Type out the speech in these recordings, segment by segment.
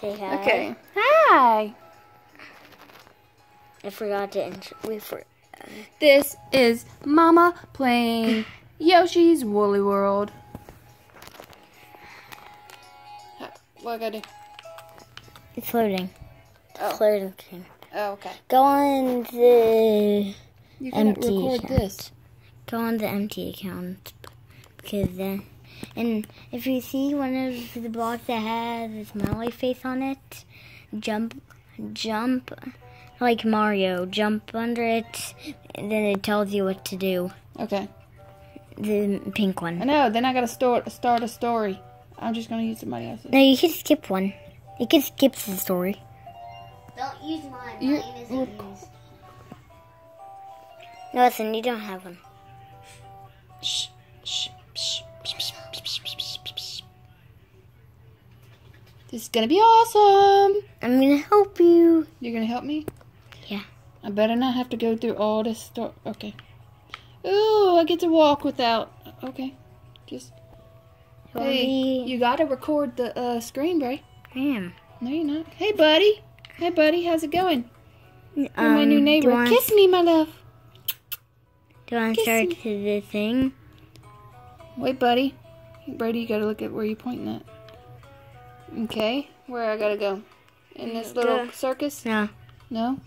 Say hi. Okay. Hi. I forgot to intro. We for. This is Mama playing Yoshi's Woolly World. What I gotta do? It's loading. Oh. Loading. thing. Oh, okay. Go on the. You gotta Empty record account. this. Go on the empty account because then. And if you see one of the blocks that has a smiley face on it, jump, jump, like Mario, jump under it, and then it tells you what to do. Okay. The pink one. I know. Then I gotta start start a story. I'm just gonna use somebody else's. No, you can skip one. You can skip the story. Don't use mine. You're- Mine is you're- oh, used. No, listen, you don't have one. Shh, shh, shh, This is gonna be awesome. I'm gonna help you. You're gonna help me? Yeah. I better not have to go through all this stuff. Okay. Ooh, I get to walk without. Okay. Just. Hey, you gotta record the uh, screen, Bray. Damn. No, you're not. Hey, buddy. Hey, buddy. How's it going? You're my Um, new neighbor. You want, Kiss me, my love. do you want to start me. to the thing? Wait, buddy. Brady, you gotta look at where you're pointing at. Okay. Where I gotta go? In this little circus? No, No?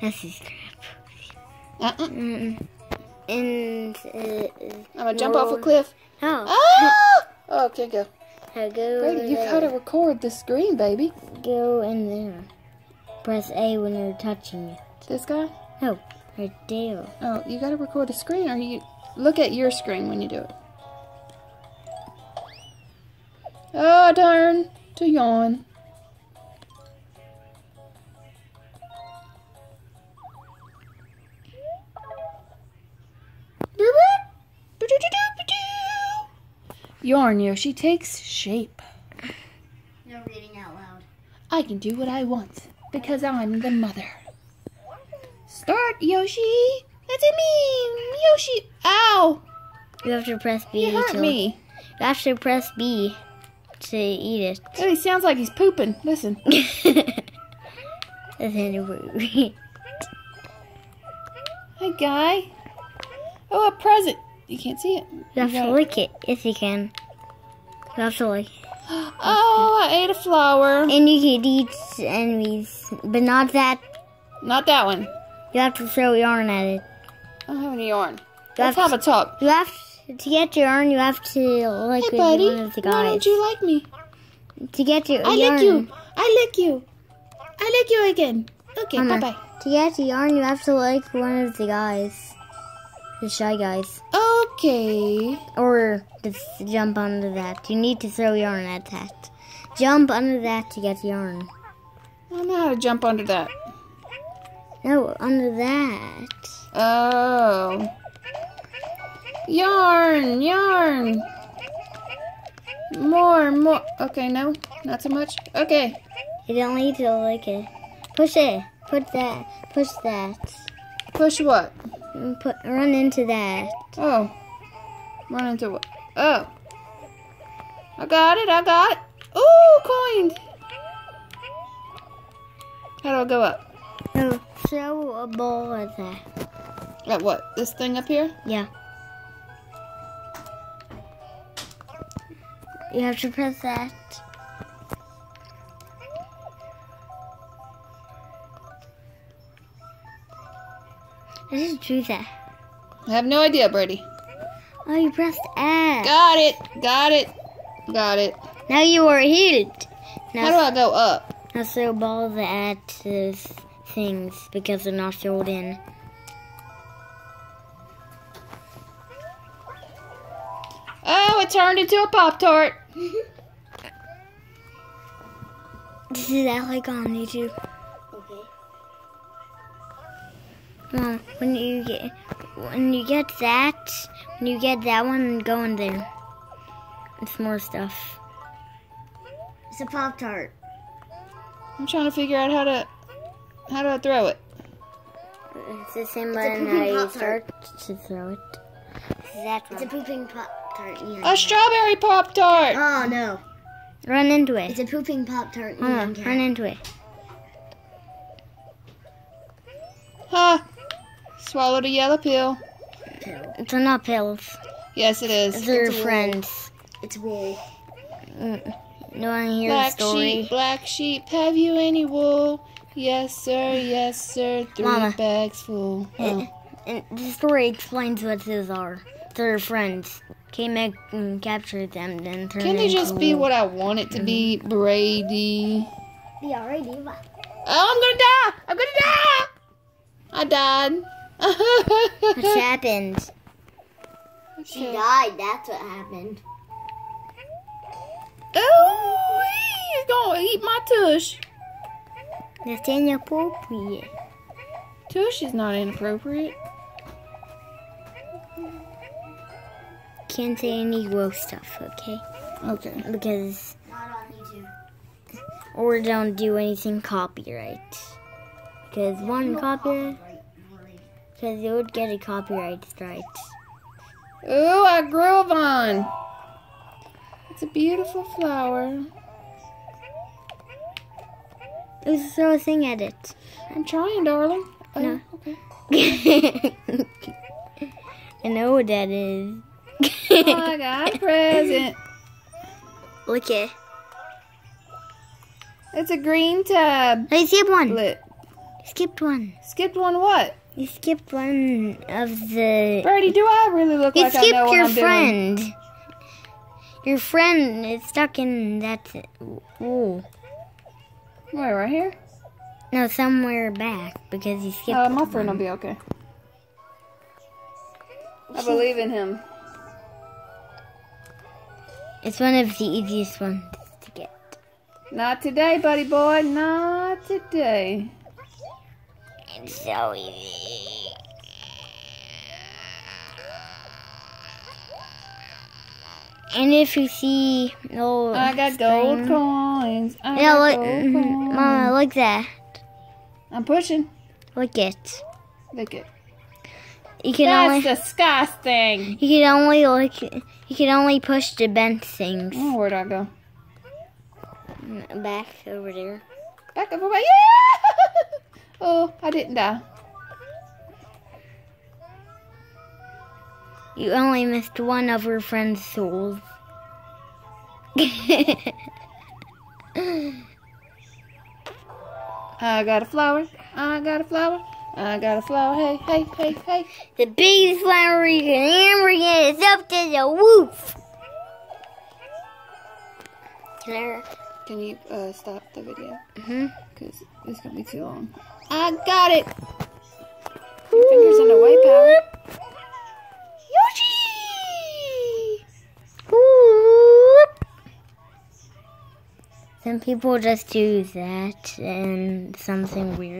this is crap. Uh-uh. Mm-mm. And uh, I'm gonna jump off a No. cliff. oh, Ah! Oh, okay, go. I go Brady, you there. gotta record the screen, baby. go in there. Press A when you're touching it. This guy? No, right there. Oh, you gotta record the screen, or you look at your screen when you do it. Oh darn! To yawn. Yarn Yoshi takes shape. No reading out loud. I can do what I want because I'm the mother. Start, Yoshi. That's it, me, Yoshi. Ow! You have to press B You hurt to me. You have to press B to eat it. Oh, he sounds like he's pooping. Listen. it. You Hey, guy. Oh, a present. You can't see it. You have got to it. lick it. Yes, you can. You have to lick. Oh, I ate a flower. And you can eat enemies, but not that. Not that one. You have to throw yarn at it. I don't have any yarn. You Let's have have a talk. You have to, get your yarn. You have to like Hey, buddy. one of the guys. Why don't you like me? To get your I yarn. lick you. I lick you. I lick you again. Okay, Mama. bye bye. To get the yarn, you have to like one of the guys, the shy guys, Okay. or just jump under that. You need to throw yarn at that. Jump under that to get yarn. I don't know how to jump under that. No, under that. Oh. Yarn, yarn. More, more. Okay, no, not so much. Okay. You don't need to like it. Push it. Put that. Push that. Push what? Put run into that. Oh. Run into what? Oh. I got it, I got it. Ooh, coins. How do I go up? No, throw a ball at that. At what? This thing up here? Yeah. You have to press that. I just drew that. I have no idea, Brady. Oh, you pressed F. Got it, got it, got it. Now you are healed. Now, How do I go up? now throw balls at the things because they're not filled in. Oh, it turned into a Pop Tart. This is that like on YouTube. Okay. Mom, when you get when you get that, when you get that one, go in there. It's more stuff. It's a Pop Tart. I'm trying to figure out how to how do I throw it. It's the same a button pooping how you Pop-Tart. start to throw it. This is It's a pooping Pop Tart. Yeah. A strawberry Pop Tart. Oh no. Run into it. It's a pooping Pop Tart. Hold on, run into it. Ha! Swallowed a yellow pill. It's not pills. Yes, it is. They're It's a friends. It's wool. Mm. You want to hear Black story? sheep, black sheep, have you any wool? Yes, sir, yes, sir. Three Mama. bags full. Oh. And the story explains what those are. They're friends. Came and mm, captured them, then turned Can they just be what I want it to be, Brady? The already. Oh, I'm gonna die! I'm gonna die! I What's died. happened? She died. That's what happened. Oh, he's gonna eat my tush. That's inappropriate. Tush is not inappropriate. Can't say any gross stuff, okay? Okay. Because, Not on YouTube. or don't do anything copyright. Because one copyright, because it would get a copyright strike. Ooh, I grew a vine. It's a beautiful flower. Let's throw a thing at it. I'm trying, darling. Oh, No. okay. I know what that is. I got a present. Look at. It's a green tub. I skipped one. Lit. Skipped one. Skipped one what? You skipped one of the. Brady, do I really look You like I know what your I'm doing? friend. Your friend is stuck in that. Ooh. Where, right here? No, somewhere back because you skipped. Uh, my friend will be okay. I believe in him. It's one of the easiest ones to get. Not today, buddy boy. Not today. It's so easy. And if you see no, I got gold coins. I Yeah, look, gold mhm, coins. Mama, look that. I'm pushing. Look it. Look it. You can That's only disgusting. you can only look. You can only push the bent things Oh, where'd I go? back over there. Back over away. Yeah! oh, I didn't die. You only missed one of your friend's souls. I got a flower. I got a flower. I got a flower. Hey, hey, hey, hey. the biggest flower ever get is up to the roof. Can Can you uh, stop the video? hmm Because it's going to be too long. I got it. Your fingers in the way, pal. Yoshi! Some people just do that and something weird.